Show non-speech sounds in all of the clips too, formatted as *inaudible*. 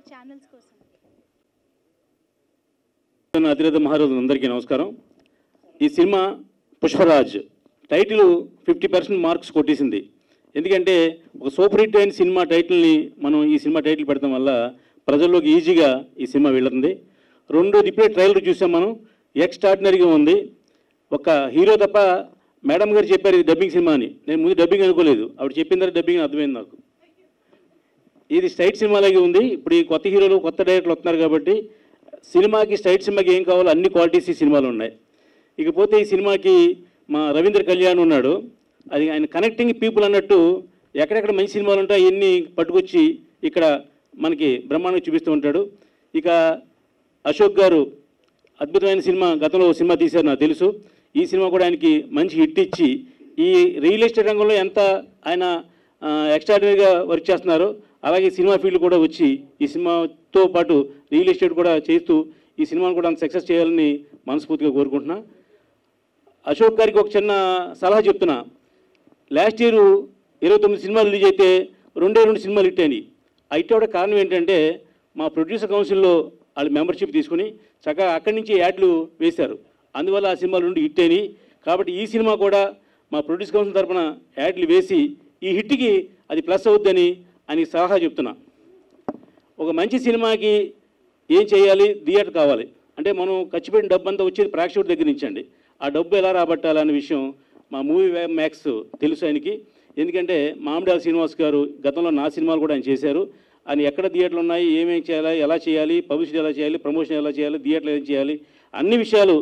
NTR channels కోసం. అతిరథ నమస్కారం. ఈ cinema Pushparaj. Title fifty percent marks కొట్టేసింది. ఎందుకంటే ఒక సూపర్ హిట్ అయిన సినిమా టైటిల్ని మనం ఈ సినిమా టైటిల్ పెడతాం వల్ల ప్రజల్లోకి ఈజీగా ఈ సినిమా వెళ్తుంది. రెండు రిపీట్ ట్రైలర్ చూసాం మనం. ఎక్స్ట్రాడినరీగా ఉంది. ఒక హీరో తప్ప మేడం గారు చెప్పారు ఇది డబ్బింగ్ సినిమా అని. నేను ముందు డబ్బింగ్ అనుకోలేదు. ఆవిడ చెప్పిన తర్వాత డబ్బింగ్ అర్థమైంది నాకు. ఇది స్ట్రైట్ సినిమాలాగే ఉంది. ఇప్పుడు ఈ కొత్త హీరోలు కొత్త డైరెక్టర్లు వస్తున్నారు కాబట్టి సినిమాకి స్ట్రైట్ సినిమాకి ఏం కావాలో అన్ని క్వాలిటీస్ ఈ సినిమాలు ఉన్నాయి. ఇకపోతే ఈ సినిమాకి మా రవీంద్ర కళ్యాణ్ ఉన్నాడు. అది ఆయన కనెక్టింగ్ పీపుల్ అన్నట్టు ఎక్కడెక్కడ మంచి సినిమాలు ఉంటాయి అవన్నీ పట్టుకొచ్చి ఇక్కడ మనకి బ్రహ్మాండంగా చూపిస్తూ ఉంటాడు. ఇక అశోక్ గారు అద్భుతమైన సినిమా గతంలో సినిమా తీశారు నాకు తెలుసు. ఈ సినిమా కూడా ఆయనకి మంచి హిట్ ఇచ్చి ఈ రియల్ ఎస్టేట్ రంగంలో ఎంత ఆయన ఎక్స్ట్రాడినరీగా వర్క్ చేస్తున్నారో. అలాగే సినిమా ఫీల్డ్ కూడా వచ్చి ఈ సినిమాతో పాటు రియల్ ఎస్టేట్ కూడా చేస్తూ ఈ సినిమాను కూడా అంత సక్సెస్ చేయాలని మనస్ఫూర్తిగా కోరుకుంటున్నా. అశోక్ గారికి ఒక చిన్న సలహా చెప్తున్నా. లాస్ట్ ఇయర్ ఇరవై తొమ్మిది సినిమాలు రిలీజ్ అయితే రెండే రెండు సినిమాలు హిట్ అయినాయి. హిట్ అవడం కారణం ఏంటంటే మా ప్రొడ్యూసర్ కౌన్సిల్లో వాళ్ళు మెంబర్షిప్ తీసుకుని చక్కగా అక్కడి నుంచి యాడ్లు వేశారు. అందువల్ల ఆ సినిమాలు రెండు హిట్ అయినాయి. కాబట్టి ఈ సినిమా కూడా మా ప్రొడ్యూసర్ కౌన్సిల్ తరఫున యాడ్లు వేసి ఈ హిట్కి అది ప్లస్ అవుద్దని అని సలహా చెప్తున్నా. ఒక మంచి సినిమాకి ఏం చేయాలి? థియేటర్ కావాలి. అంటే మనం ఖర్చు పెట్టిన డబ్బు అంతా వచ్చేది ప్రేక్షకుడి దగ్గర నుంచి అండి ఆ డబ్బు ఎలా రాబట్టాలనే విషయం మా మూవీ మ్యాక్స్ తెలుసు ఆయనకి. ఎందుకంటే మామిడాల శ్రీనివాస్ గారు గతంలో నా సినిమాలు కూడా ఆయన చేశారు. ఆయన ఎక్కడ థియేటర్లు ఉన్నాయి ఏమేమి చేయాలి ఎలా చేయాలి పబ్లిసిటీ ఎలా చేయాలి ప్రమోషన్ ఎలా చేయాలి థియేటర్లు ఏం చేయాలి అన్ని విషయాలు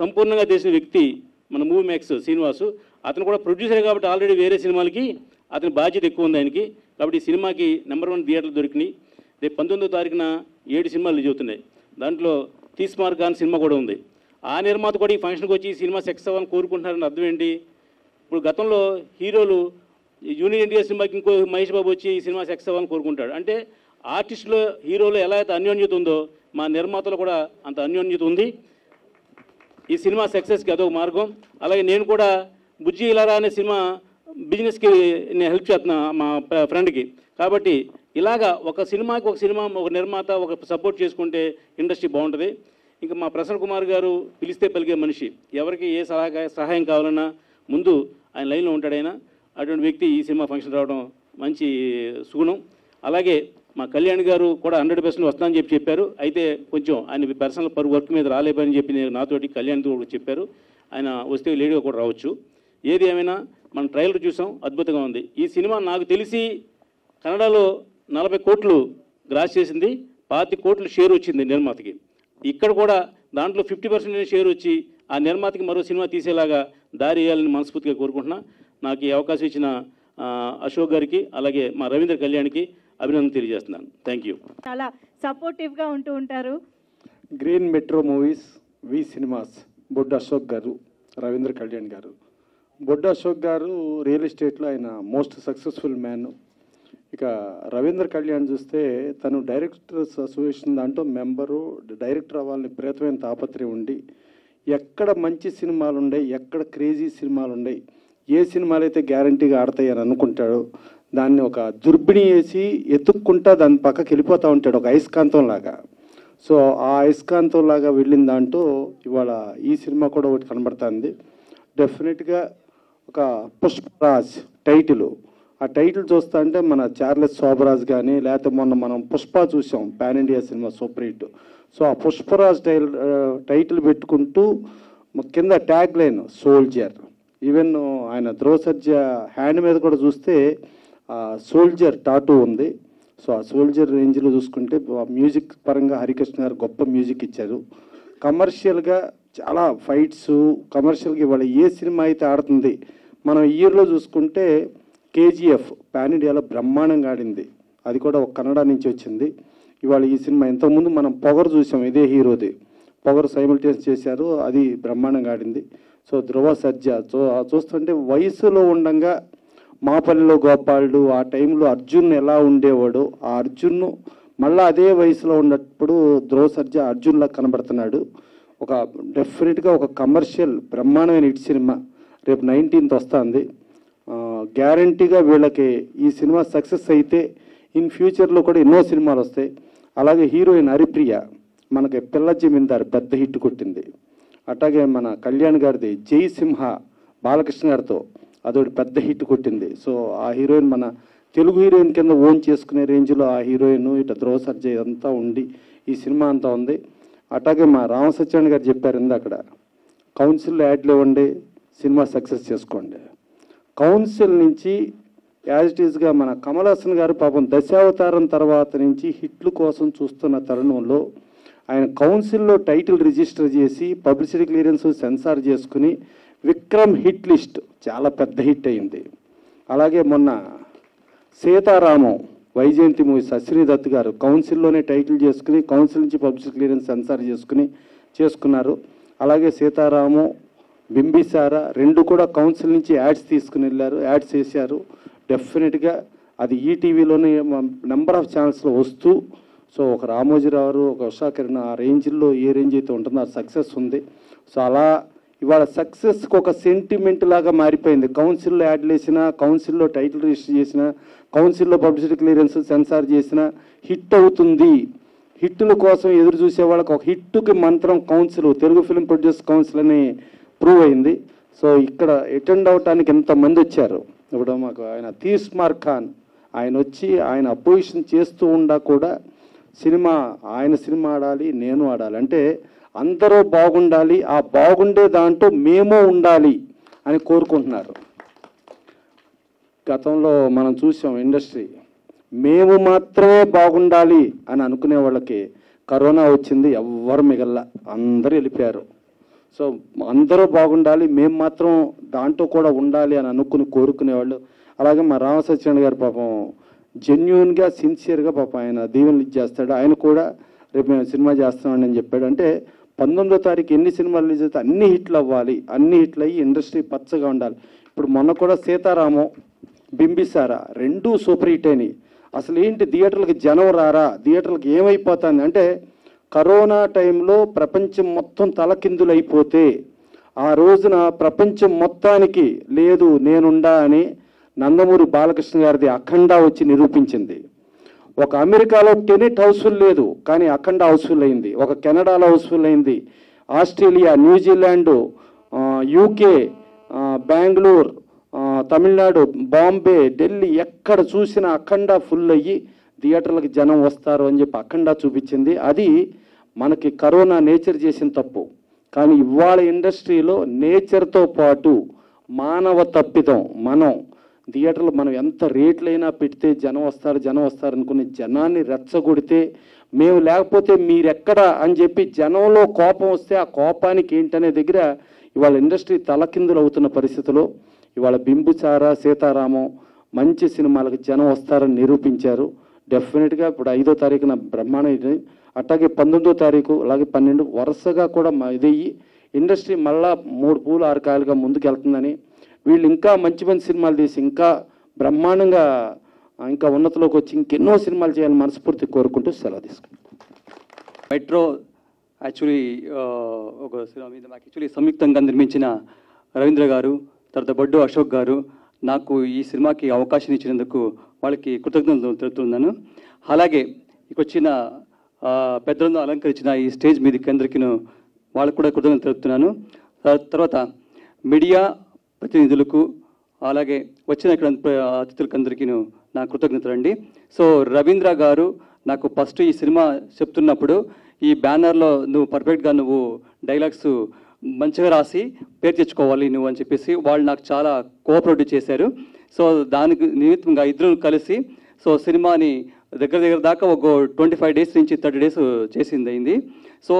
సంపూర్ణంగా తెలిసిన వ్యక్తి మన మూవీ మ్యాక్స్ శ్రీనివాసు. అతను కూడా ప్రొడ్యూసర్ కాబట్టి ఆల్రెడీ వేరే సినిమాలకి అతని బాధ్యత ఎక్కువ ఉంది ఆయనకి. కాబట్టి ఈ సినిమాకి నెంబర్ వన్ థియేటర్లు దొరికినాయి. రేపు పంతొమ్మిదో తారీఖున ఏడు సినిమాలు రిలీజ్ అవుతున్నాయి. దాంట్లో తీస్మార్ అని సినిమా కూడా ఉంది. ఆ నిర్మాత కూడా ఈ ఫంక్షన్కి వచ్చి ఈ సినిమా సెక్స్ అవ్వాలని కోరుకుంటున్నారని అర్థం ఏంటి? ఇప్పుడు గతంలో హీరోలు యూనియన్ జూనియర్ సినిమాకి ఇంకో మహేష్ బాబు వచ్చి ఈ సినిమా సెక్స్ అవ్వాలని కోరుకుంటాడు. అంటే ఆర్టిస్టులో హీరోలో ఎలా అయితే అన్యోన్యత ఉందో మా నిర్మాతలు కూడా అంత అన్యోన్యత ఉంది. ఈ సినిమా సక్సెస్కి అదొక మార్గం. అలాగే నేను కూడా బుజ్జి ఇలారా అనే సినిమా బిజినెస్కి నేను హెల్ప్ చేస్తున్నా మా ఫ్రెండ్కి. కాబట్టి ఇలాగా ఒక సినిమాకి ఒక సినిమా ఒక నిర్మాత ఒక సపోర్ట్ చేసుకుంటే ఇండస్ట్రీ బాగుంటుంది. ఇంకా మా ప్రసన్న కుమార్ గారు పిలిస్తే పలికే మనిషి. ఎవరికి ఏ సలహా సహాయం కావాలన్నా ముందు ఆయన లైన్లో ఉంటాడు ఆయన. అటువంటి వ్యక్తి ఈ సినిమా ఫంక్షన్ రావడం మంచి సుగుణం. అలాగే మా కళ్యాణ్ గారు కూడా హండ్రెడ్ పర్సెంట్ వస్తానని చెప్పి చెప్పారు. అయితే కొంచెం ఆయన పర్సనల్ పరు వర్క్ మీద రాలేపని చెప్పి నేను నాతోటి కళ్యాణ్తో కూడా చెప్పారు. ఆయన వస్తే లేడీగా కూడా రావచ్చు. ఏది ఏమైనా మనం ట్రైలర్ చూసాం. అద్భుతంగా ఉంది. ఈ సినిమా నాకు తెలిసి కన్నడలో నలభై కోట్లు గ్రాస్ చేసింది. పాతి కోట్లు షేర్ వచ్చింది నిర్మాతకి. ఇక్కడ కూడా దాంట్లో ఫిఫ్టీ పర్సెంట్ షేర్ వచ్చి ఆ నిర్మాతకి మరో సినిమా తీసేలాగా దారి వేయాలని మనస్ఫూర్తిగా కోరుకుంటున్నా. నాకు ఈ అవకాశం ఇచ్చిన అశోక్ గారికి అలాగే మా రవీంద్ర కళ్యాణ్కి అభినందన తెలియజేస్తున్నాను. థ్యాంక్ యూ చాలా సపోర్టివ్గా ఉంటూ ఉంటారు. Green metro movies V cinemas Boddu Ashok గారు రవీంద్ర కళ్యాణ్ గారు. బొడ్డు అశోక్ గారు రియల్ ఎస్టేట్లో ఆయన మోస్ట్ సక్సెస్ఫుల్ మ్యాన్. ఇక రవీంద్ర కళ్యాణ్ చూస్తే తను డైరెక్టర్స్ అసోసియేషన్ దాంట్లో మెంబరు డైరెక్టర్ అవ్వాలని ప్రేతమైన తాపత్రయం ఉండి ఎక్కడ మంచి సినిమాలు ఉన్నాయి ఎక్కడ క్రేజీ సినిమాలు ఉన్నాయి ఏ సినిమాలు అయితే గ్యారంటీగా ఆడతాయి అని అనుకుంటాడో దాన్ని ఒక దుర్బిణి వేసి ఎత్తుక్కుంటా దాని పక్కకి వెళ్ళిపోతూ ఉంటాడు ఒక అయస్కాంతం లాగా. సో ఆ అయస్కాంతం లాగా వెళ్ళిన దాంట్లో ఇవాళ ఈ సినిమా కూడా ఒకటి కనబడుతుంది. డెఫినెట్గా ఒక పుష్పరాజ్ టైటిల్. ఆ టైటిల్ చూస్తా అంటే మన చార్లెస్ శోభరాజ్ కానీ లేకపోతే మొన్న మనం పుష్ప చూసాం pan India cinema super hit. So ఆ పుష్పరాజ్ టైల్ టైటిల్ పెట్టుకుంటూ కింద ట్యాగ్ లైన్ సోల్జర్. ఈవెన్ ఆయన ద్రోసర్జ హ్యాండ్ మీద కూడా చూస్తే సోల్జర్ టాటూ ఉంది. సో ఆ సోల్జర్ రేంజ్లో చూసుకుంటే ఆ మ్యూజిక్ పరంగా హరికృష్ణ గారు గొప్ప మ్యూజిక్ ఇచ్చారు. కమర్షియల్గా చాలా ఫైట్స్ కమర్షియల్గా ఇవాళ ఏ సినిమా అయితే ఆడుతుంది మనం ఇయర్లో చూసుకుంటే కేజీఎఫ్ పాన్ ఇండియాలో బ్రహ్మాండంగా ఆడింది. అది కూడా ఒక కన్నడ నుంచి వచ్చింది. ఇవాళ ఈ సినిమా ఇంతకుముందు మనం పొగరు చూసాం ఇదే హీరోది. పొగరు సైమిల్టేస్ చేశారు అది బ్రహ్మాండంగా ఆడింది. సో ధ్రువ సజ్జ చూ చూస్తుంటే వయసులో ఉండంగా మాపల్లిలో గోపాలుడు ఆ టైంలో అర్జున్ ఎలా ఉండేవాడు ఆ అర్జున్ను మళ్ళీ అదే వయసులో ఉన్నప్పుడు ధ్రువ సర్జ అర్జున్లా కనబడుతున్నాడు. ఒక డెఫినెట్గా ఒక కమర్షియల్ బ్రహ్మాండమైన హిట్ సినిమా. రేపు నైన్టీన్త్ వస్తుంది. గ్యారంటీగా వీళ్ళకి ఈ సినిమా సక్సెస్ అయితే ఇన్ ఫ్యూచర్లో కూడా ఎన్నో సినిమాలు వస్తాయి. అలాగే హీరోయిన్ హరిప్రియ మనకి పిల్ల జమీందార్ పెద్ద హిట్ కొట్టింది. అట్లాగే మన కళ్యాణ్ గారిది జై సింహ బాలకృష్ణ గారితో అదొకటి పెద్ద హిట్ కొట్టింది. సో ఆ హీరోయిన్ మన తెలుగు హీరోయిన్ కింద ఓన్ చేసుకునే రేంజ్లో ఆ హీరోయిన్ ఇట ధ్రువ సర్జయ్ అంతా ఉండి ఈ సినిమా అంతా ఉంది. అట్లాగే మా రామసత్యాన్ని గారు చెప్పారు ఇందాక కౌన్సిల్ యాడ్లు ఇవ్వండి సినిమా సక్సెస్ చేసుకోండి. కౌన్సిల్ నుంచి యాజ్ ఇట్ ఈస్గా మన కమల్ హాసన్ గారు పాపం దశావతారం తర్వాత నుంచి హిట్లు కోసం చూస్తున్న తరుణంలో ఆయన కౌన్సిల్లో టైటిల్ రిజిస్టర్ చేసి పబ్లిసిటీ క్లియరెన్స్ సెన్సార్ చేసుకుని విక్రమ్ హిట్ లిస్ట్ చాలా పెద్ద హిట్ అయింది. అలాగే మొన్న సీతారామం వైజయంతి మూవీ సశ్రీ దత్ గారు కౌన్సిల్లోనే టైటిల్ చేసుకుని కౌన్సిల్ నుంచి పబ్లిసిటీ క్లియరెన్స్ సెన్సార్ చేసుకుని చేసుకున్నారు. అలాగే సీతారాము బింబిసారా రెండు కూడా కౌన్సిల్ నుంచి యాడ్స్ తీసుకుని వెళ్ళారు యాడ్స్ చేశారు డెఫినెట్గా అది ఈటీవీలోనే నెంబర్ ఆఫ్ ఛానల్స్లో వస్తూ సో ఒక రామోజీరావు ఒక ఉషా కిరణ్ ఆ రేంజ్లో ఏ రేంజ్ అయితే ఉంటుందో ఆ సక్సెస్ ఉంది. సో అలా ఇవాళ సక్సెస్కి ఒక సెంటిమెంట్ లాగా మారిపోయింది. కౌన్సిల్లో యాడ్లు వేసినా కౌన్సిల్లో టైటిల్ రిజిస్టర్ చేసిన కౌన్సిల్లో పబ్లిసిటీ క్లియరెన్స్ సెన్సార్ చేసిన హిట్ అవుతుంది. హిట్టుల కోసం ఎదురు చూసే వాళ్ళకి ఒక హిట్టుకి మంత్రం council Telugu film produce council అని ప్రూవ్ అయింది. సో ఇక్కడ అటెండ్ అవటానికి ఎంతమంది వచ్చారు? ఇప్పుడు మాకు ఆయన తీస్మార్ ఖాన్. ఆయన వచ్చి ఆయన అపోజిషన్ చేస్తూ ఉండా కూడా సినిమా ఆయన సినిమా ఆడాలి నేను ఆడాలి. అంటే అందరూ బాగుండాలి ఆ బాగుండే దాంట్లో మేము ఉండాలి అని కోరుకుంటున్నారు. గతంలో మనం చూసాం ఇండస్ట్రీ. మేము మాత్రమే బాగుండాలి అని అనుకునే వాళ్ళకి కరోనా వచ్చింది ఎవ్వరు మిగల్లా. అందరూ వెళ్ళిపోయారు. సో అందరూ బాగుండాలి మేము మాత్రం దాంట్లో కూడా ఉండాలి అని అనుకుని కోరుకునేవాళ్ళు. అలాగే మా రామసత్యనారాయణ గారు పాపం జెన్యున్గా సిన్సియర్గా పాపం ఆయన దీవెనలు ఇచ్చేస్తాడు. ఆయన కూడా రేపు మేము సినిమా చేస్తామని అని చెప్పాడు. అంటే పంతొమ్మిదో తారీఖు ఎన్ని సినిమాలు రిలీజ్ అయితే అన్ని హిట్లు అవ్వాలి అన్ని హిట్లు అయ్యి ఇండస్ట్రీ పచ్చగా ఉండాలి. ఇప్పుడు మొన్న కూడా సీతారామం బింబిసారా రెండూ సూపర్ హిట్ అయినాయి. అసలు ఏంటి థియేటర్లకు జనం రారా థియేటర్లకు ఏమైపోతుంది? అంటే కరోనా టైంలో ప్రపంచం మొత్తం తలకిందులైపోతే ఆ రోజున ప్రపంచం మొత్తానికి లేదు నేనుండా అని నందమూరి బాలకృష్ణ గారిది అఖండ వచ్చి నిరూపించింది. ఒక అమెరికాలో టెనెట్ హౌస్ఫుల్ లేదు కానీ అఖండ హౌస్ఫుల్ అయింది. ఒక కెనడాలో హౌస్ఫుల్ అయింది. Australia New Zealand UK Bengaluru Tamil Nadu Bombay Delhi ఎక్కడ చూసినా అఖండ ఫుల్ అయ్యి థియేటర్లకు జనం వస్తారు అని చెప్పి అఖండా చూపించింది. అది మనకి కరోనా నేచర్ చేసిన తప్పు. కానీ ఇవాళ ఇండస్ట్రీలో నేచర్తో పాటు మానవ తప్పిదం మనం థియేటర్లో మనం ఎంత రేట్లైనా పెడితే జనం వస్తారు జనం వస్తారు అనుకుని జనాన్ని రెచ్చగొడితే మేము లేకపోతే మీరెక్కడ అని చెప్పి జనంలో కోపం వస్తే ఆ కోపానికి ఏంటనే దగ్గర ఇవాళ ఇండస్ట్రీ తలకిందులు అవుతున్న పరిస్థితిలో ఇవాళ బింబుచార సీతారామం మంచి సినిమాలకు జనం వస్తారని నిరూపించారు. డెఫినెట్గా ఇప్పుడు ఐదో తారీఖున బ్రహ్మాండం ఇది. అట్లాగే పంతొమ్మిదో తారీఖు అలాగే పన్నెండు వరుసగా కూడా మ- ఇదయ్యి ఇండస్ట్రీ మళ్ళా మూడు పూలు ఆరు కాయలుగా ముందుకెళ్తుందని. వీళ్ళు ఇంకా మంచి మంచి సినిమాలు తీసి ఇంకా బ్రహ్మాండంగా ఇంకా ఉన్నతలోకి వచ్చి ఇంకెన్నో సినిమాలు చేయాలని మనస్ఫూర్తి కోరుకుంటూ సెలవు తీసుకుంటాం మెట్రో యాక్చువల్లీ ఒక సినిమా మీద నాకు యాక్చువల్లీ సంయుక్తంగా నిర్మించిన రవీంద్ర గారు తర్వాత బడ్డు అశోక్ గారు నాకు ఈ సినిమాకి అవకాశం ఇచ్చినందుకు వాళ్ళకి కృతజ్ఞతలు తెలుపుతున్నాను. అలాగే ఇక వచ్చిన పెద్దలను అలంకరించిన ఈ స్టేజ్ మీదకి అందరికీ వాళ్ళకు కూడా కృతజ్ఞతలు తెలుపుతున్నాను. తర్వాత మీడియా ప్రతినిధులకు అలాగే వచ్చిన ఇక్కడ అతిథులకు అందరికీ నా కృతజ్ఞతలు అండి. సో రవీంద్ర గారు నాకు ఫస్ట్ ఈ సినిమా చెప్తున్నప్పుడు ఈ బ్యానర్లో నువ్వు పర్ఫెక్ట్గా నువ్వు డైలాగ్స్ మంచిగా రాసి పేరు తెచ్చుకోవాలి నువ్వు అని చెప్పేసి వాళ్ళు నాకు చాలా కోఆపరేటివ్ చేశారు. సో దానికి నిమిత్తంగా ఇద్దరు కలిసి సో సినిమాని దగ్గర దగ్గర దాకా ఒక ట్వంటీ ఫైవ్ డేస్ నుంచి థర్టీ డేస్ చేసింది అయింది. సో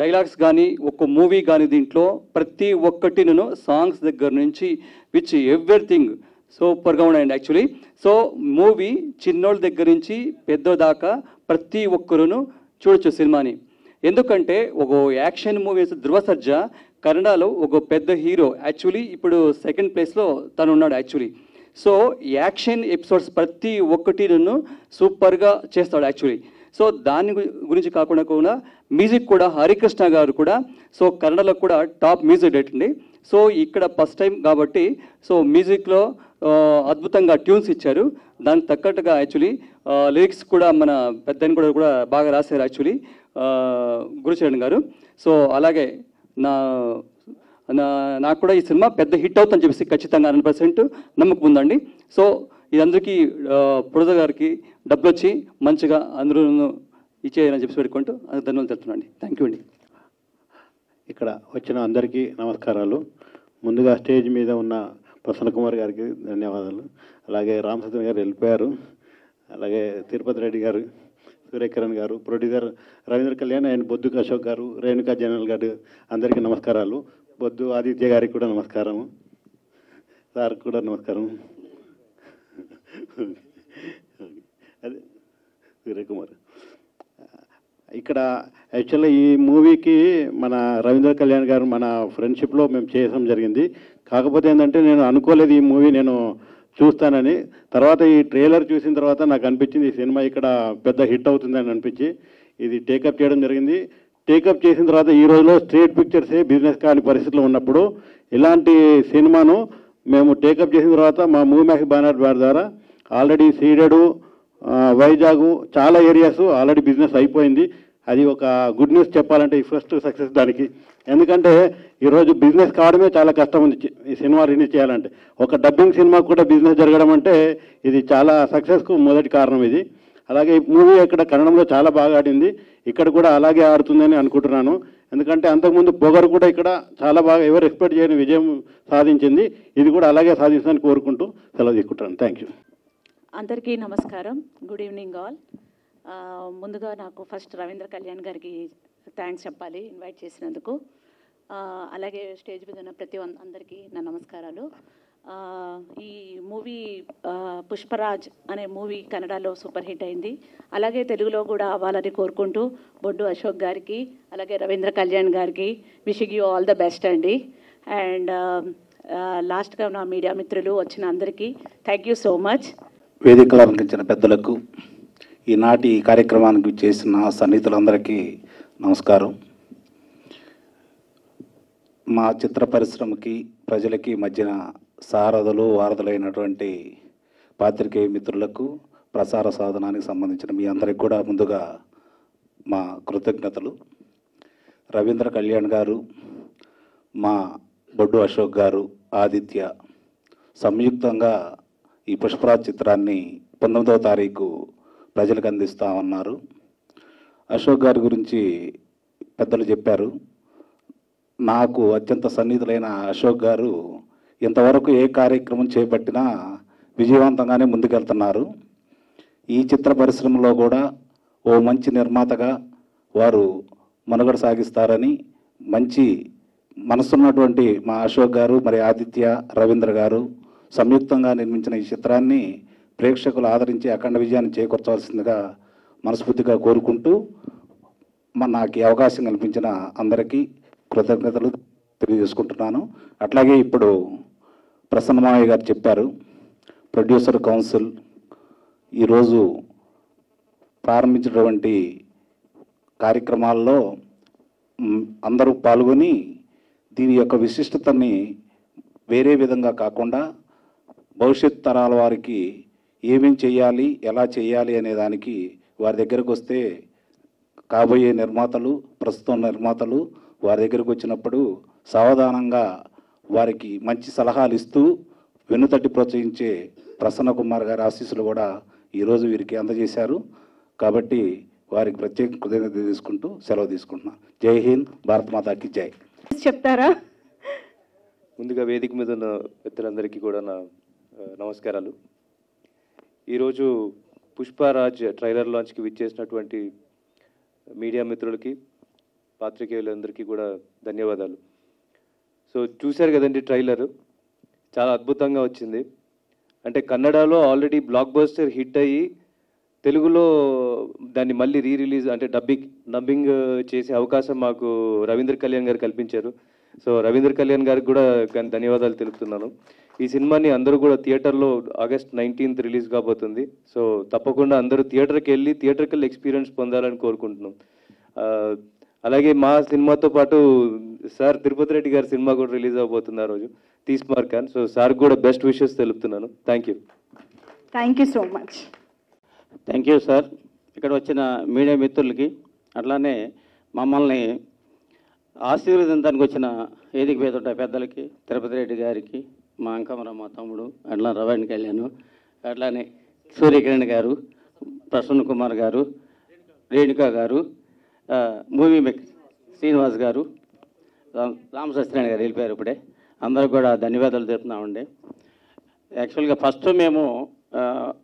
డైలాగ్స్ కానీ ఒక్క మూవీ కానీ దీంట్లో ప్రతి ఒక్కటి నేను సాంగ్స్ దగ్గర నుంచి విచ్ ఎవ్రీథింగ్ సూపర్గా ఉన్నాయండి యాక్చువల్లీ. సో మూవీ చిన్నోళ్ళ దగ్గర నుంచి పెద్ద దాకా ప్రతి ఒక్కరును చూడొచ్చు సినిమాని. ఎందుకంటే ఒక యాక్షన్ మూవీ ధృవ సర్జ కన్నడలో ఒక పెద్ద హీరో. యాక్చువల్లీ ఇప్పుడు సెకండ్ ప్లేస్లో తను ఉన్నాడు యాక్చువల్లీ. సో యాక్షన్ ఎపిసోడ్స్ ప్రతి ఒక్కటి నన్ను సూపర్గా చేస్తాడు యాక్చువల్లీ. సో దాని గురించి కాకుండా కూడా మ్యూజిక్ కూడా హరికృష్ణ గారు కూడా సో కన్నడలో కూడా టాప్ మ్యూజిక్ డైరెక్టర్ సో ఇక్కడ ఫస్ట్ టైం కాబట్టి సో మ్యూజిక్లో అద్భుతంగా ట్యూన్స్ ఇచ్చారు. దానికి తగ్గట్టుగా యాక్చువల్లీ లిరిక్స్ కూడా మన పెద్దని కూడా కూడా బాగా రాశారు యాక్చువల్లీ గురుచరణ్ గారు. సో అలాగే నా నాకు కూడా ఈ సినిమా పెద్ద హిట్ అవుతుందని చెప్పేసి ఖచ్చితంగా హండ్రెడ్ పర్సెంట్ నమ్మకం ఉందండి. సో ఇదందరికీ ప్రొడ్యూసర్ గారికి డబ్బులు వచ్చి మంచిగా అందరూ ఇచ్చేయాలని చెప్పి పెట్టుకుంటూ అందుకు ధన్యవాదాలు తెలుపుతున్నాండి థ్యాంక్ యూ అండి. ఇక్కడ వచ్చిన అందరికీ నమస్కారాలు. ముందుగా స్టేజ్ మీద ఉన్న ప్రసన్న కుమార్ గారికి ధన్యవాదాలు. అలాగే రామసత్యం గారు వెళ్ళిపోయారు. అలాగే Tirupati Reddy garu Suryakiran garu producer Ravindra Kalyan and Bodduka Ashok garu Renuka general గారు అందరికీ నమస్కారాలు. బొద్దు ఆదిత్య గారికి కూడా నమస్కారం. సార్ కూడా నమస్కారం. అదే సూర్యకుమార్. ఇక్కడ యాక్చువల్గా ఈ మూవీకి మన రవీంద్ర కళ్యాణ్ గారు మన ఫ్రెండ్షిప్లో మేము చేయడం జరిగింది. కాకపోతే ఏంటంటే నేను అనుకోలేదు ఈ మూవీ నేను చూస్తానని. తర్వాత ఈ ట్రైలర్ చూసిన తర్వాత నాకు అనిపించింది ఈ సినిమా ఇక్కడ పెద్ద హిట్ అవుతుందని అనిపించి. ఇది టేకప్ చేయడం జరిగింది. టేకప్ చేసిన తర్వాత ఈ రోజులో స్ట్రేట్ పిక్చర్సే బిజినెస్ కాని పరిస్థితిలో ఉన్నప్పుడు ఇలాంటి సినిమాను మేము టేకప్ చేసిన తర్వాత మా మూవీ మ్యాక్స్ బ్యానర్ ద్వారా ఆల్రెడీ సీడెడు వైజాగ్ చాలా ఏరియాస్ ఆల్రెడీ బిజినెస్ అయిపోయింది. అది ఒక గుడ్ న్యూస్ చెప్పాలంటే ఈ ఫస్ట్ సక్సెస్ దానికి. ఎందుకంటే ఈరోజు బిజినెస్ కావడమే చాలా కష్టం ఉంది ఈ సినిమా రిలీజ్ చేయాలంటే. ఒక డబ్బింగ్ సినిమా కూడా బిజినెస్ జరగడం అంటే ఇది చాలా సక్సెస్కు మొదటి కారణం ఇది. అలాగే ఈ మూవీ ఇక్కడ కన్నడంలో చాలా బాగా ఆడింది. ఇక్కడ కూడా అలాగే ఆడుతుందని అనుకుంటున్నాను. ఎందుకంటే అంతకుముందు పొగరు కూడా ఇక్కడ చాలా బాగా ఎవరు ఎక్స్పెక్ట్ చేయని విజయం సాధించింది. ఇది కూడా అలాగే సాధించడానికి కోరుకుంటూ సెలవు తీసుకుంటాను థ్యాంక్ యూ అందరికీ నమస్కారం. గుడ్ ఈవినింగ్ ఆల్ ముందుగా నాకు ఫస్ట్ రవీంద్ర కళ్యాణ్ గారికి థ్యాంక్స్ చెప్పాలి ఇన్వైట్ చేసినందుకు. అలాగే స్టేజ్ మీద ఉన్న ప్రతి అందరికీ నా నమస్కారాలు. ఈ మూవీ పుష్పరాజ్ అనే మూవీ కన్నడలో సూపర్ హిట్ అయింది. అలాగే తెలుగులో కూడా అవ్వాలని కోరుకుంటూ బొడ్డు అశోక్ గారికి అలాగే రవీంద్ర కళ్యాణ్ గారికి wishing you all the best అండి. అండ్ లాస్ట్గా నా మీడియా మిత్రులు వచ్చిన అందరికీ థ్యాంక్ యూ సో మచ్ వేదికలు అలంకరించిన పెద్దలకు ఈనాటి ఈ కార్యక్రమానికి చేసిన సన్నిహితులందరికీ నమస్కారం. మా చిత్ర పరిశ్రమకి ప్రజలకి మధ్యన సారథులు వారధులైనటువంటి పాత్రికేయ మిత్రులకు ప్రసార సాధనానికి సంబంధించిన మీ అందరికి కూడా ముందుగా మా కృతజ్ఞతలు. రవీంద్ర కళ్యాణ్ గారు మా బొడ్డు అశోక్ గారు ఆదిత్య సంయుక్తంగా ఈ పుష్పరాజ్ చిత్రాన్ని పంతొమ్మిదవ తారీఖు ప్రజలకు అందిస్తామన్నారు. అశోక్ గారి గురించి పెద్దలు చెప్పారు. నాకు అత్యంత సన్నిహితులైన అశోక్ గారు ఇంతవరకు ఏ కార్యక్రమం చేపట్టినా విజయవంతంగానే ముందుకెళ్తున్నారు. ఈ చిత్ర పరిశ్రమలో కూడా ఓ మంచి నిర్మాతగా వారు మనుగడ సాగిస్తారని మంచి మనసున్నటువంటి మా అశోక్ గారు మరి ఆదిత్య రవీంద్ర గారు సంయుక్తంగా నిర్మించిన ఈ చిత్రాన్ని ప్రేక్షకులు ఆదరించి అఖండ విజయాన్ని చేకూర్చవలసిందిగా మనస్ఫూర్తిగా కోరుకుంటూ మన నాకు ఈ అవకాశం కల్పించిన అందరికీ కృతజ్ఞతలు తెలియజేసుకుంటున్నాను. అట్లాగే ఇప్పుడు ప్రసన్నమాయ గారు చెప్పారు ప్రొడ్యూసర్ కౌన్సిల్ ఈరోజు ప్రారంభించినటువంటి కార్యక్రమాల్లో అందరూ పాల్గొని దీని యొక్క విశిష్టతని వేరే విధంగా కాకుండా భవిష్యత్ తరాల వారికి ఏమేం చేయాలి ఎలా చేయాలి అనే దానికి వారి దగ్గరకు వస్తే కాబోయే నిర్మాతలు ప్రస్తుతం నిర్మాతలు వారి దగ్గరకు వచ్చినప్పుడు సావధానంగా వారికి మంచి సలహాలు ఇస్తూ వెన్నుతట్టి ప్రోత్సహించే ప్రసన్న కుమార్ గారి ఆశీస్సులు కూడా ఈరోజు వీరికి అందజేశారు. కాబట్టి వారికి ప్రత్యేక కృతజ్ఞత తీసుకుంటూ సెలవు తీసుకుంటున్నాను జై హింద్ భారత్ మాతాకి జై. చెప్తారా? ముందుగా వేదిక మీద ఉన్న పెద్దలందరికీ కూడా నా నమస్కారాలు. ఈరోజు పుష్పరాజ్ ట్రైలర్ లాంచ్కి విచ్చేసినటువంటి మీడియా మిత్రులకి పాత్రికేయులందరికీ కూడా ధన్యవాదాలు. సో చూశారు కదండి ట్రైలర్. చాలా అద్భుతంగా వచ్చింది. అంటే కన్నడలో ఆల్రెడీ బ్లాక్ బస్టర్ హిట్ అయ్యి తెలుగులో దాన్ని మళ్ళీ రీ రిలీజ్ అంటే డబ్బింగ్ డబ్బింగ్ చేసే అవకాశం మాకు రవీంద్ర కళ్యాణ్ గారు కల్పించారు. సో రవీంద్ర కళ్యాణ్ గారికి కూడా ధన్యవాదాలు తెలుపుతున్నాను. ఈ సినిమాని అందరూ కూడా థియేటర్లో ఆగస్ట్ నైన్టీన్త్ రిలీజ్ కాబోతుంది. సో తప్పకుండా అందరూ థియేటర్కి వెళ్ళి థియేటర్కి వెళ్ళి ఎక్స్పీరియన్స్ పొందాలని కోరుకుంటున్నాం. అలాగే మా సినిమాతో పాటు సార్ తిరుపతి రెడ్డి గారి సినిమా కూడా రిలీజ్ అవబోతుంది ఆ రోజు. తీసుమార్కాను సో సార్ కూడా బెస్ట్ విషెస్ తెలుపుతున్నాను. Thank you. Thank you so much. Thank you sir. ఇక్కడ వచ్చిన మీడియా మిత్రులకి అట్లానే మమ్మల్ని ఆశీర్వదించడానికి వచ్చిన వేదిక మీద ఉన్న పెద్దలకి తిరుపతి రెడ్డి గారికి మా అంకమర మా తమ్ముడు అట్లా రవాణి కళ్యాణ్ అట్లానే సూర్యకిరణ్ గారు ప్రసన్న కుమార్ గారు రేణుకా గారు మూవీ మేక్ శ్రీనివాస్ గారు రామ్ సత్యనారాయణ గారు వెళ్ళిపోయారు ఇప్పుడే. అందరికి కూడా ధన్యవాదాలు చెప్తున్నామండి యాక్చువల్గా ఫస్ట్ మేము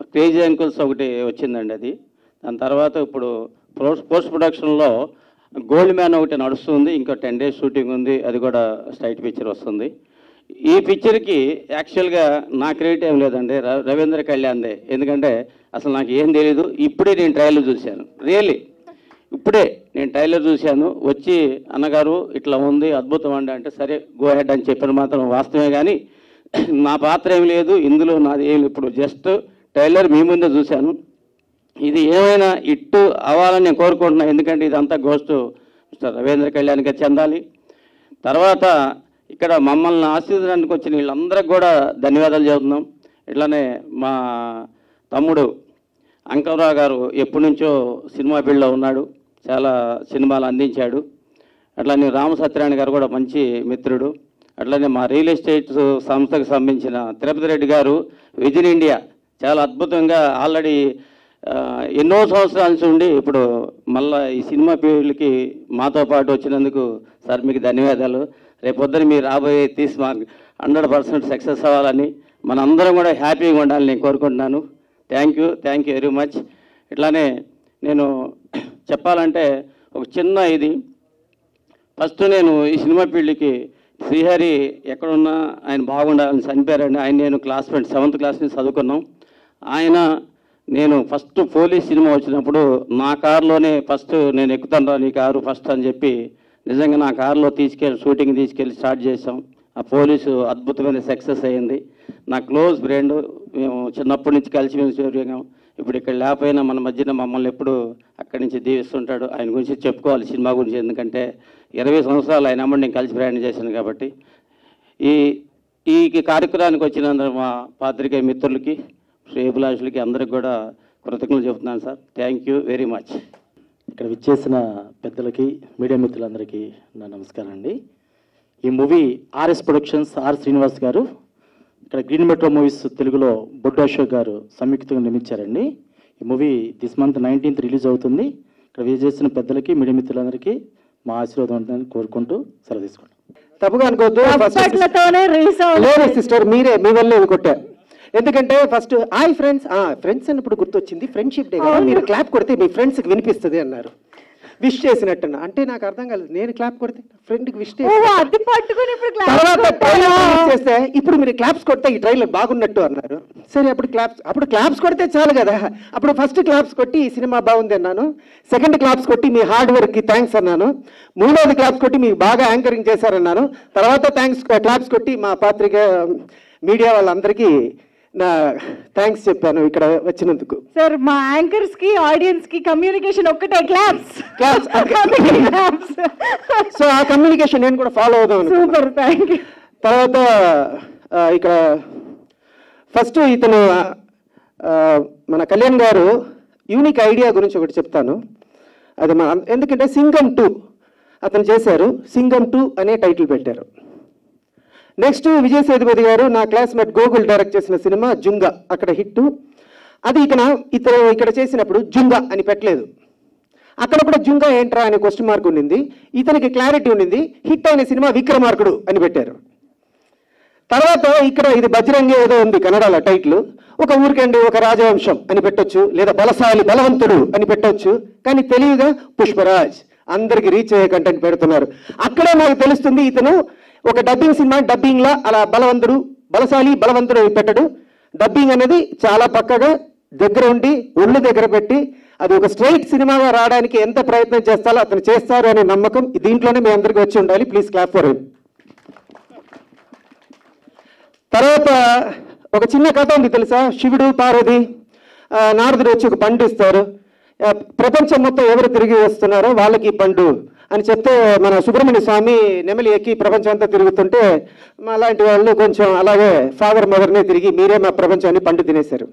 క్రేజీ అంకుల్స్ ఒకటి వచ్చిందండి అది. దాని తర్వాత ఇప్పుడు పోస్ట్ ప్రొడక్షన్లో గోల్డ్ మ్యాన్ ఒకటి నడుస్తుంది ఇంకో టెన్ డేస్ షూటింగ్ ఉంది అది కూడా స్ట్రైట్ పిక్చర్ వస్తుంది. ఈ పిక్చర్కి యాక్చువల్గా నా క్రెడిట్ ఏం లేదండి ర- రవీంద్ర కళ్యాణ్దే. ఎందుకంటే అసలు నాకు ఏం తెలియదు ఇప్పుడే నేను ట్రయల్ చూశాను. రియలీ ఇప్పుడే నేను టైలర్ చూశాను. వచ్చి అన్నగారు ఇట్లా ఉంది అద్భుతం అండి అంటే సరే గో హెడ్ అని చెప్పిన మాత్రం వాస్తవమే కానీ నా పాత్ర ఏం లేదు. ఇందులో నాది ఏం ఇప్పుడు జస్ట్ టైలర్ మీ ముందే చూశాను. ఇది ఏమైనా ఇట్టు అవ్వాలని నేను కోరుకుంటున్నాను ఎందుకంటే ఇదంతా గోస్ట్ మిస్టర్ రవీంద్ర కళ్యాణ్కి చెందాలి. తర్వాత ఇక్కడ మమ్మల్ని ఆశీర్వదానికి వచ్చిన వీళ్ళందరికి కూడా ధన్యవాదాలు చెబుతున్నాం. ఇట్లానే మా తమ్ముడు అంకవరావు గారు ఎప్పటి నుంచో సినిమా ఫీల్డ్లో ఉన్నాడు. చాలా సినిమాలు అందించాడు. అట్లానే రామసత్యనారాయణ గారు కూడా మంచి మిత్రుడు. అట్లానే మా రియల్ ఎస్టేట్ సంస్థకు సంబంధించిన తిరుపతి రెడ్డి గారు విజన్ ఇండియా చాలా అద్భుతంగా ఆల్రెడీ ఎన్నో సంవత్సరాల నుంచి ఉండి ఇప్పుడు మళ్ళా ఈ సినిమా పేర్లకి మాతో పాటు వచ్చినందుకు సార్ మీకు ధన్యవాదాలు. రేపొద్దున మీరు రాబోయే తీసి మా హండ్రెడ్ పర్సెంట్ సక్సెస్ అవ్వాలని మనందరం కూడా హ్యాపీగా ఉండాలని నేను కోరుకుంటున్నాను. Thank you thank you very much. ఇట్లానే నేను చెప్పాలంటే ఒక చిన్న ఇది. ఫస్ట్ నేను ఈ సినిమా ఫీల్డ్కి శ్రీహరి ఎక్కడున్నా ఆయన బాగుండాలని చనిపోయారండి. ఆయన నేను క్లాస్ ఫ్రెండ్ సెవెంత్ క్లాస్ నుంచి చదువుకున్నాం. ఆయన నేను ఫస్ట్ పోలీస్ సినిమా వచ్చినప్పుడు నా కారులోనే ఫస్ట్ నేను ఎక్కుతాను నీ కారు ఫస్ట్ అని చెప్పి నిజంగా నా కారులో తీసుకెళ్ళి షూటింగ్ తీసుకెళ్ళి స్టార్ట్ చేసాం ఆ పోలీసు అద్భుతమైన సక్సెస్ అయ్యింది. నా క్లోజ్ ఫ్రెండ్ మేము చిన్నప్పటి నుంచి కలిసి మేము చేరిగాం ఇప్పుడు ఇక్కడ లేకపోయినా మన మధ్యన మమ్మల్ని ఎప్పుడు అక్కడి నుంచి దీవిస్తుంటాడు. ఆయన గురించి చెప్పుకోవాలి సినిమా గురించి ఎందుకంటే ఇరవై సంవత్సరాలు ఆయన అమ్మని నేను కలిసి ప్రయాణం చేశాను కాబట్టి. ఈ ఈ కార్యక్రమానికి వచ్చిన మా పాత్రికేయ మిత్రులకి శ్రేయభిలాషులకి అందరికి కూడా కృతజ్ఞతలు చెబుతున్నాను sir. Thank you very much ఇక్కడ విచ్చేసిన పెద్దలకి మీడియా మిత్రులందరికీ నా నమస్కారం అండి. ఈ movie RS productions R Srinivas గారు ఇక్కడ గ్రీన్ మెట్రో మూవీస్ తెలుగులో బొడ్డు అశోక్ గారు సంయుక్తంగా నిర్మించారండి. ఈ movie this month nineteenth release అవుతుంది. ఇక్కడ విచ్చేసిన పెద్దలకి మీడియా మిత్రులందరికీ మా ఆశీర్వాదం ఉంటుందని కోరుకుంటూ సెలవు తీసుకుంటాం. తప్పుగా అనుకోవద్దు లేదు సిస్టర్ మీరే మీ వల్లే ఇవి కొట్టారు ఎందుకంటే ఫస్ట్ హాయ్ ఫ్రెండ్స్ ఆ ఫ్రెండ్స్ అన్నప్పుడు గుర్తొచ్చింది ఫ్రెండ్షిప్ డే కదా మీరు క్లాప్ కొడితే మీ ఫ్రెండ్స్కి వినిపిస్తుంది అన్నారు. విష్ చేసినట్టున్నా. అంటే నాకు అర్థం కాలేదు. నేను క్లాప్ కొడితే ఫ్రెండ్కి విష్ తర్వాత చేస్తే ఇప్పుడు మీరు క్లాప్స్ కొడితే ఈ ట్రైలర్ బాగున్నట్టు అన్నారు. సరే అప్పుడు క్లాప్స్ అప్పుడు క్లాప్స్ కొడితే చాలు కదా. అప్పుడు ఫస్ట్ క్లాప్స్ కొట్టి ఈ సినిమా బాగుంది అన్నాను. సెకండ్ క్లాప్స్ కొట్టి మీ హార్డ్ వర్క్కి థ్యాంక్స్ అన్నాను. మూడోది క్లాప్స్ కొట్టి మీకు బాగా యాంకరింగ్ చేశారన్నాను. తర్వాత థ్యాంక్స్ క్లాప్స్ కొట్టి మా పాత్రిక మీడియా వాళ్ళందరికీ నా థ్యాంక్స్ చెప్పాను ఇక్కడ వచ్చినందుకు. సార్ మా యాంకర్స్కి ఆడియన్స్కి కమ్యూనికేషన్ ఒక్కటే క్లాప్స్ క్లాప్స్ సో ఆ కమ్యూనికేషన్ నేను కూడా ఫాలో అవుదాం. సూపర్ థ్యాంక్ యూ తర్వాత ఇక్కడ ఫస్ట్ ఇతను మన కళ్యాణ్ గారు యూనిక్ ఐడియా గురించి ఒకటి చెప్తాను. అది మన ఎందుకంటే సింగం టూ అతను చేశారు. సింగం టూ అనే టైటిల్ పెట్టారు. నెక్స్ట్ విజయ్ సేతుపతి గారు నా క్లాస్మేట్ గోగుల్ డైరెక్ట్ చేసిన సినిమా జుంగ. అక్కడ హిట్ అది ఇక్కడ ఇతను ఇక్కడ చేసినప్పుడు జుంగా అని పెట్టలేదు. అక్కడ కూడా జుంగా ఏంట్రా అనే క్వశ్చన్ మార్క్ ఉండింది. ఇతనికి క్లారిటీ ఉండింది. హిట్ అయిన సినిమా విక్రమార్కుడు అని పెట్టారు. తర్వాత ఇక్కడ ఇది బజరంగి ఏదో ఉంది కన్నడలో టైటిల్ ఒక ఊరికండి ఒక రాజవంశం అని పెట్టొచ్చు. లేదా బలశాలి బలవంతుడు అని పెట్టొచ్చు. కానీ తెలివిగా పుష్పరాజ్. అందరికి రీచ్ అయ్యే కంటెంట్ పెడుతున్నారు. అక్కడే నాకు తెలుస్తుంది ఇతను ఒక డబ్బింగ్ సినిమా డబ్బింగ్ లా అలా బలవంతుడు బలశాలి బలవంతుడు పెట్టడు. డబ్బింగ్ అనేది చాలా పక్కగా దగ్గర ఉండి ఒళ్ళు దగ్గర పెట్టి అది ఒక స్ట్రైట్ సినిమాగా రావడానికి ఎంత ప్రయత్నం చేస్తారో అతను చేస్తారు అనే నమ్మకం దీంట్లోనే మీ అందరికీ వచ్చి ఉండాలి. ప్లీజ్ క్లాప్ ఫర్ హిమ్ తర్వాత ఒక చిన్న కథ ఉంది తెలుసా? శివుడు పార్వతి నారదుడు వచ్చి ఒక పండు ఇస్తారు. ప్రపంచం మొత్తం ఎవరు తిరిగి వస్తున్నారో వాళ్ళకి ఈ పండు. అని చెప్తే మన సుబ్రహ్మణ్య స్వామి నెమలి ఎక్కి ప్రపంచం అంతా తిరుగుతుంటే అలాంటి వాళ్ళు కొంచెం అలాగే ఫాదర్ మదర్నే తిరిగి మీరే మా ప్రపంచాన్ని పండు తినేశారు.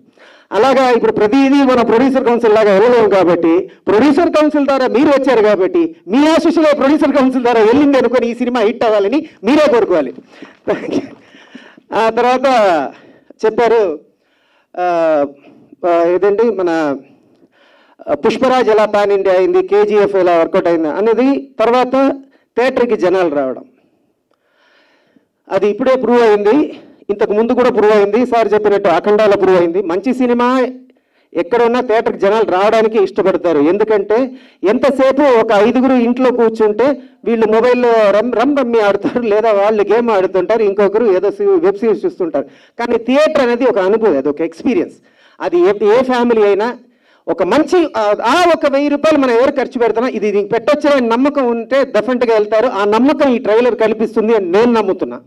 అలాగా ఇప్పుడు ప్రతిదీ మన ప్రొడ్యూసర్ కౌన్సిల్ లాగా వెళ్ళలేము కాబట్టి ప్రొడ్యూసర్ కౌన్సిల్ ద్వారా మీరు వచ్చారు కాబట్టి మీ ఆశిస్సులో ప్రొడ్యూసర్ కౌన్సిల్ ద్వారా వెళ్ళింది అనుకొని ఈ సినిమా హిట్ అవ్వాలని మీరే కోరుకోవాలి. ఆ తర్వాత చెప్పారు ఏదండి మన పుష్పరాజ్ ఎలా పాన్ ఇండియా అయింది కేజీఎఫ్ ఎలా వర్కౌట్ అయింది అనేది తర్వాత థియేటర్కి జనాలు రావడం. అది ఇప్పుడే ప్రూవ్ అయింది ఇంతకు ముందు కూడా ప్రూవ్ అయింది సార్ చెప్పినట్టు అఖండాలో ప్రూవ్ అయింది. మంచి సినిమా ఎక్కడ ఉన్నా థియేటర్కి జనాలు రావడానికి ఇష్టపడతారు. ఎందుకంటే ఎంతసేపు ఒక ఐదుగురు ఇంట్లో కూర్చుంటే వీళ్ళు మొబైల్లో రమ్ రమ్ రమ్మి ఆడుతారు లేదా వాళ్ళు గేమ్ ఆడుతుంటారు ఇంకొకరు ఏదో వెబ్ సిరీస్ చూస్తుంటారు. కానీ థియేటర్ అనేది ఒక అనుభవం అది ఒక ఎక్స్పీరియన్స్. అది ఏ ఫ్యామిలీ అయినా ఒక మంచి ఆ- ఒక వెయ్యి రూపాయలు మనం ఎవరు ఖర్చు పెడతామో ఇది దీనికి పెట్టొచ్చు అనే నమ్మకం ఉంటే డెఫినెట్గా వెళ్తారు. ఆ నమ్మకం ఈ ట్రైలర్ కల్పిస్తుంది అని నేను నమ్ముతున్నా.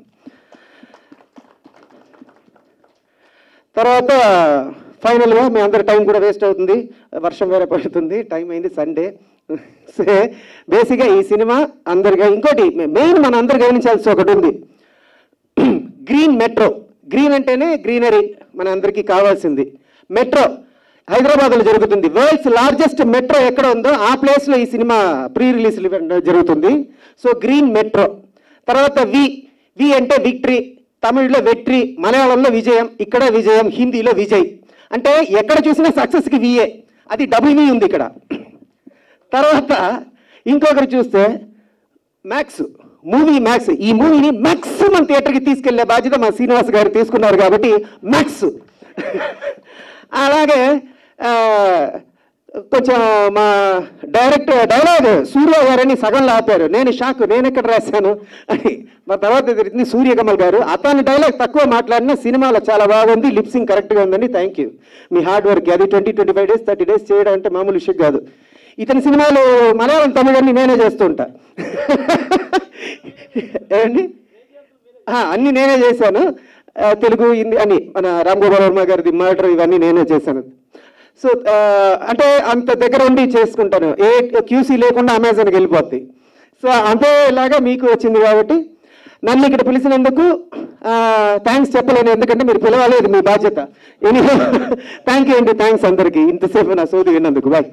తర్వాత ఫైనల్గా మీ అందరి టైం కూడా వేస్ట్ అవుతుంది. వర్షం వేరే పడుతుంది. టైం అయింది సండే సే బేసిక్గా ఈ సినిమా అందరిగా ఇంకోటి మెయిన్ మన అందరు గమనించాల్సి ఒకటి ఉంది. గ్రీన్ మెట్రో గ్రీన్ అంటేనే గ్రీనరీ మన అందరికీ కావాల్సింది. మెట్రో హైదరాబాద్లో జరుగుతుంది. వరల్డ్స్ లార్జెస్ట్ మెట్రో ఎక్కడ ఉందో ఆ ప్లేస్లో ఈ సినిమా ప్రీ రిలీజ్ జరుగుతుంది. సో గ్రీన్ మెట్రో తర్వాత వి వి అంటే విక్టరీ తమిళ్ళో వెట్రి మలయాళంలో విజయం ఇక్కడ విజయం హిందీలో విజయ్. అంటే ఎక్కడ చూసినా సక్సెస్కి విఏ అది డబుల్ వి ఉంది ఇక్కడ. తర్వాత ఇంకొకరు చూస్తే మ్యాక్స్ మూవీ మ్యాక్స్ ఈ మూవీని మ్యాక్సిమం థియేటర్కి తీసుకెళ్ళే బాధ్యత మా శ్రీనివాస్ గారు తీసుకున్నారు కాబట్టి మ్యాక్స్ *laughs* అలాగే కొంచెం మా డైరెక్టర్ డైలాగ్ సూర్య గారని సగంలో ఆపారు. నేను షాక్ నేను ఎక్కడ రాశాను? అని. మా తర్వాత తెలిసింది సూర్యకమల్ గారు. అతని డైలాగ్ తక్కువ మాట్లాడిన సినిమాలో చాలా బాగుంది లిప్సింగ్ కరెక్ట్గా ఉందండి థ్యాంక్ యూ మీ హార్డ్ వర్క్ అది twenty twenty five days thirty days చేయడం అంటే మామూలు విషయం కాదు. ఇతని సినిమాలు మలయాళం తమిళని నేనే చేస్తుంటా ఏమండి? అన్నీ నేనే చేశాను. తెలుగు హిందీ అని. మన రామ్ గోపాల్ వర్మ గారిది మర్డర్ ఇవన్నీ నేనే చేశాను. సో అంటే అంత దగ్గర ఉండి చేసుకుంటాను. ఏ క్యూసీ లేకుండా అమెజాన్కి వెళ్ళిపోద్ది. సో అంతేలాగా మీకు వచ్చింది కాబట్టి నన్ను ఇక్కడ పిలిచినందుకు థ్యాంక్స్ చెప్పలేను. ఎందుకంటే మీరు పిలవలేదు మీ బాధ్యత. ఎనీ థ్యాంక్ యూ అండి. థ్యాంక్స్ అందరికీ. ఇంతసేపు నా సోది విన్నందుకు. బాయ్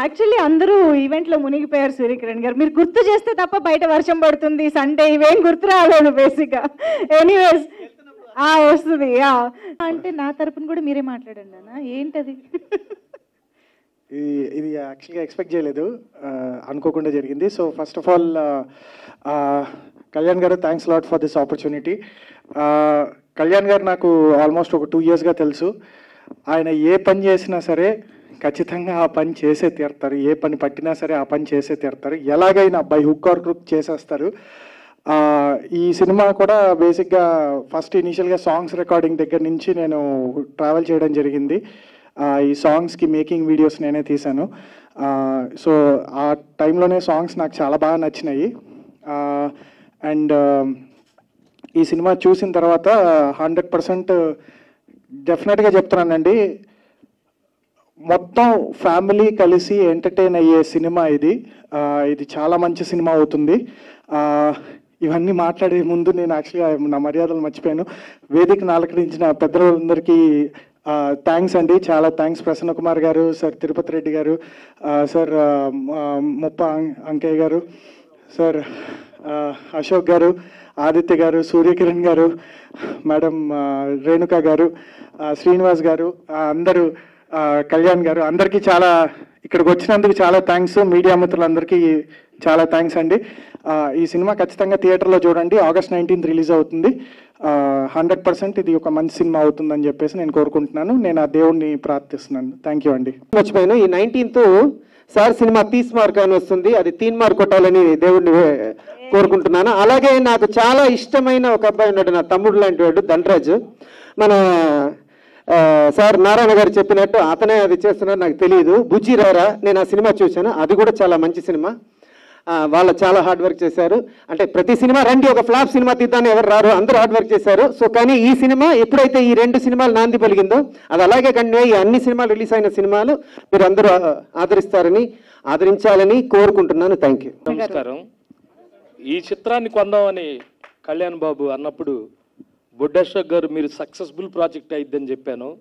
యాక్చువల్లీ అందరూ ఈవెంట్లో మునిగిపోయారు సూర్యకిరణ్ గారు. మీరు గుర్తు చేస్తే తప్ప బయట వర్షం పడుతుంది సండే ఇవేం గుర్తు రాలేదు బేసిక్గా ఎనీవేస్ వస్తుంది అంటే నా తరపున కూడా మీరే మాట్లాడండి అన్న ఏంటది? ఇది ఇది యాక్చువల్గా ఎక్స్పెక్ట్ చేయలేదు అనుకోకుండా జరిగింది. So first of all Kalyan గారు thanks lot for this opportunity Kalyan గారు నాకు ఆల్మోస్ట్ ఒక టూ ఇయర్స్గా తెలుసు. ఆయన ఏ పని చేసినా సరే ఖచ్చితంగా ఆ పని చేసే తీరుతారు. ఏ పని పట్టినా సరే ఆ పని చేసే తీరుతారు. ఎలాగైనా బై హుక్ ఆర్ గ్రూప్ చేసేస్తారు. ఈ సినిమా కూడా బేసిక్గా ఫస్ట్ ఇనీషియల్గా సాంగ్స్ రికార్డింగ్ దగ్గర నుంచి నేను ట్రావెల్ చేయడం జరిగింది. ఈ సాంగ్స్కి మేకింగ్ వీడియోస్ నేనే తీశాను. సో ఆ టైంలోనే సాంగ్స్ నాకు చాలా బాగా నచ్చినాయి. అండ్ ఈ సినిమా చూసిన తర్వాత హండ్రెడ్ పర్సెంట్ డెఫినెట్గా చెప్తున్నానండి. మొత్తం ఫ్యామిలీ కలిసి ఎంటర్టైన్ అయ్యే సినిమా ఇది. ఇది చాలా మంచి సినిమా అవుతుంది. ఇవన్నీ మాట్లాడే ముందు నేను యాక్చువల్గా నా మర్యాదలు మర్చిపోయాను. వేదికను అలంకరించిన పెద్దలందరికీ థ్యాంక్స్ అండి. చాలా థ్యాంక్స్ ప్రసన్న కుమార్ గారు సార్ తిరుపతి రెడ్డి గారు సార్ ముప్ప అంకయ్య గారు సార్ అశోక్ గారు ఆదిత్య గారు సూర్యకిరణ్ గారు మేడం రేణుక గారు శ్రీనివాస్ గారు అందరూ కళ్యాణ్ గారు అందరికీ చాలా ఇక్కడికి వచ్చినందుకు చాలా థ్యాంక్స్ మీడియా మిత్రులందరికీ చాలా థ్యాంక్స్ అండి. ఈ సినిమా ఖచ్చితంగా థియేటర్లో చూడండి. ఆగస్ట్ నైన్టీన్త్ రిలీజ్ అవుతుంది. హండ్రెడ్ పర్సెంట్ ఇది ఒక మంచి సినిమా అవుతుందని చెప్పేసి నేను కోరుకుంటున్నాను. నేను ఆ దేవుణ్ణి ప్రార్థిస్తున్నాను. థ్యాంక్ యూ అండి. మర్చిపోయాను. ఈ నైన్టీన్త్ సార్ సినిమా తీస్ మార్క్ అని వస్తుంది. అది తీన్ మార్క్ కొట్టాలని దేవుడిని కోరుకుంటున్నాను. అలాగే నాకు చాలా ఇష్టమైన ఒక అబ్బాయి ఉన్నాడు నా తమ్ముడు లాంటి వాడు ధనరాజు. మన సార్ నారాయణ గారు చెప్పినట్టు అతనే అది చేస్తున్నారు నాకు తెలియదు బుజ్జి రారా నేను ఆ సినిమా చూశాను. అది కూడా చాలా మంచి సినిమా. వాళ్ళు చాలా హార్డ్ వర్క్ చేశారు. అంటే ప్రతి సినిమా రండి ఒక ఫ్లాప్ సినిమా తీద్దామని ఎవరు రారు అందరూ హార్డ్ వర్క్ చేశారు. సో కానీ ఈ సినిమా ఎప్పుడైతే ఈ రెండు సినిమాలు నాంది పలిగిందో అది అలాగే కంటిన్యూ అయ్యి అన్ని సినిమాలు రిలీజ్ అయిన సినిమాలు మీరు అందరూ ఆదరిస్తారని ఆదరించాలని కోరుకుంటున్నాను. థ్యాంక్ యూ నమస్కారం. ఈ చిత్రాన్ని కొందామని కళ్యాణ్ బాబు అన్నప్పుడు బుడ్డేశ్వర్ గారు మీరు సక్సెస్ఫుల్ ప్రాజెక్ట్ అయిద్దని చెప్పాను.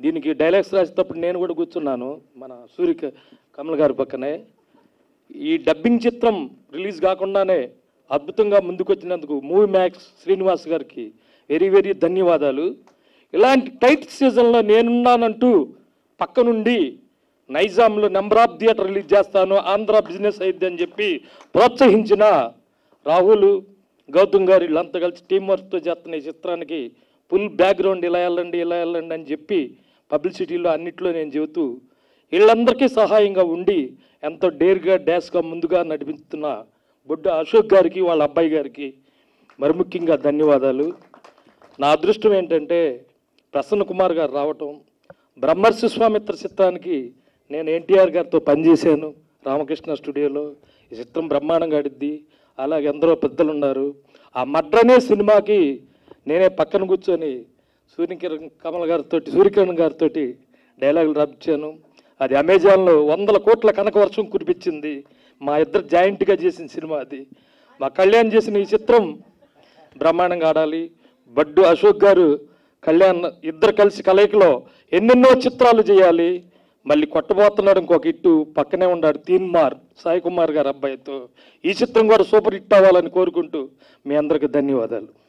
దీనికి డైలాగ్స్ రాసేటప్పుడు నేను కూడా కూర్చున్నాను. మన సూర్య కమల్ గారి పక్కనే. ఈ డబ్బింగ్ చిత్రం రిలీజ్ కాకుండానే అద్భుతంగా ముందుకొచ్చినందుకు మూవీ మ్యాక్స్ శ్రీనివాస్ గారికి వెరీ వెరీ ధన్యవాదాలు. ఇలాంటి టైట్ సీజన్లో నేనున్నానంటూ పక్క నుండి నైజాంలో నెంబర్ ఆఫ్ థియేటర్ రిలీజ్ చేస్తాను ఆంధ్ర బిజినెస్ అయింది అని చెప్పి ప్రోత్సహించిన రాహుల్ గౌతమ్ గారు వీళ్ళంతా కలిసి టీం వర్క్తో చేస్తున్న ఈ చిత్రానికి ఫుల్ బ్యాక్గ్రౌండ్ ఇలా వెళ్ళండి ఇలా వెళ్ళండి అని చెప్పి పబ్లిసిటీలో అన్నిట్లో నేను చెబుతూ వీళ్ళందరికీ సహాయంగా ఉండి ఎంతో డేర్గా డ్యాష్గా ముందుగా నడిపిస్తున్న బొడ్డు అశోక్ గారికి వాళ్ళ అబ్బాయి గారికి మరి ముఖ్యంగా ధన్యవాదాలు. నా అదృష్టం ఏంటంటే ప్రసన్న కుమార్ గారు రావటం బ్రహ్మర్షి స్వామిత్ర చిత్రానికి నేను ఎన్టీఆర్ గారితో పనిచేశాను రామకృష్ణ స్టూడియోలో. ఈ చిత్రం బ్రహ్మాండంగా ఆడిద్ది. అలాగే ఎందరో పెద్దలు ఉన్నారు ఆ మడ్రనే సినిమాకి నేనే పక్కన కూర్చొని సూర్యకిరణ్ కమల్ గారితో సూర్యకిరణ్ గారితో డైలాగులు రాపించాను. అది అమెజాన్లో వందల కోట్ల కనక వర్షం కురిపించింది. మా ఇద్దరు జాయింట్గా చేసిన సినిమా అది. మా కళ్యాణ్ చేసిన ఈ చిత్రం బ్రహ్మాండంగా ఆడాలి. బడ్డు అశోక్ గారు కళ్యాణ్ ఇద్దరు కలిసి కలయికలో ఎన్నెన్నో చిత్రాలు చేయాలి. మళ్ళీ కొట్టబోతున్నాడు ఇంకొక ఇట్టు పక్కనే ఉన్నాడు తీన్మార్ సాయి కుమార్ గారు అబ్బాయితో. ఈ చిత్రం కూడా సూపర్ హిట్ అవ్వాలని కోరుకుంటూ మీ అందరికి ధన్యవాదాలు.